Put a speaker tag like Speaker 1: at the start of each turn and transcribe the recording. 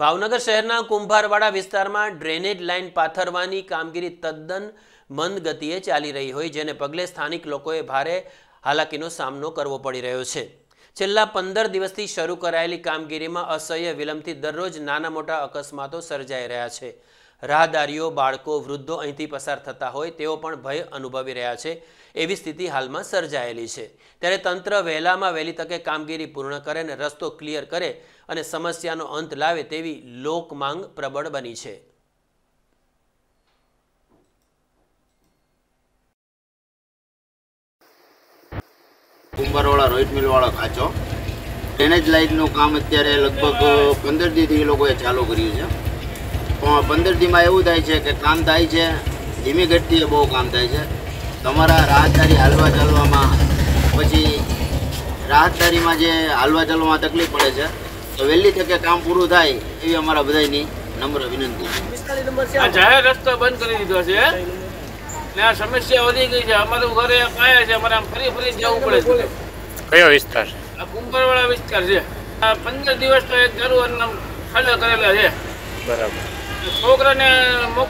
Speaker 1: ભાવનગર શહેરના કુંભારવાડા વિસ્તારમાં drainage line પાથરવાની કામગીરી તદ્દન મંદ ગતિએ ચાલી રહી હોય, જેને પગલે સ્થાનિક લોકોએ ભારે હાલાકીનો સામનો કરવો પડી રહ્યો છે. છેલ્લા પંદર દિવસથી શરૂ કરાયેલી કામગીરીમાં અસહ્ય વિલંબથી દરરોજ નાના મોટા અકસ્માતો સર્જાઈ રહ્યા છે. રાહદારીઓ, બાળકો, વૃદ્ધો અહીંથી પસાર થતા હોય તેઓ પણ ભય અનુભવી રહ્યા છે. એવી સ્થિતિ હાલમાં સર્જાયેલી છે. ત્યારે તંત્ર વહેલામાં વહેલી તકે કામગીરી પૂર્ણ કરે અને રસ્તો ક્લિયર કરે અને સમસ્યાનો અંત લાવે તેવી લોકમાંગ પ્રબળ બની છે.
Speaker 2: કુંભારવાળા રોહિત મિલવાળા ખાચો. ડ્રેનેજ લાઇટનું કામ અત્યારે લગભગ પંદર દીથી એ લોકોએ ચાલુ કર્યું છે. પંદર દીમાં એવું થાય છે કે કામ થાય છે ધીમી ગતિએ બહુ કામ થાય છે. તમારા રાહતદારી હાલવા ચાલવામાં પછી રાહતદારીમાં જે હાલવા ચાલવામાં તકલીફ પડે છે તો વહેલી તકે કામ પૂરું થાય એવી અમારા બધાની નમ્ર વિનંતી છે.
Speaker 3: આ જાહેર રસ્તો બંધ કરી દીધો છે ને આ સમસ્યા વધી ગઈ છે. અમારું ઘરે કાયા છે અમારે આમ ફરી ફરી જવું પડે છે.
Speaker 4: કયો વિસ્તાર
Speaker 3: આ કુંભારવાળા વિસ્તાર છે. આ પંદર દિવસ તો એક ઘરું ખાડા કરેલા છે.
Speaker 4: બરાબર.
Speaker 3: છોકરાને મોકલ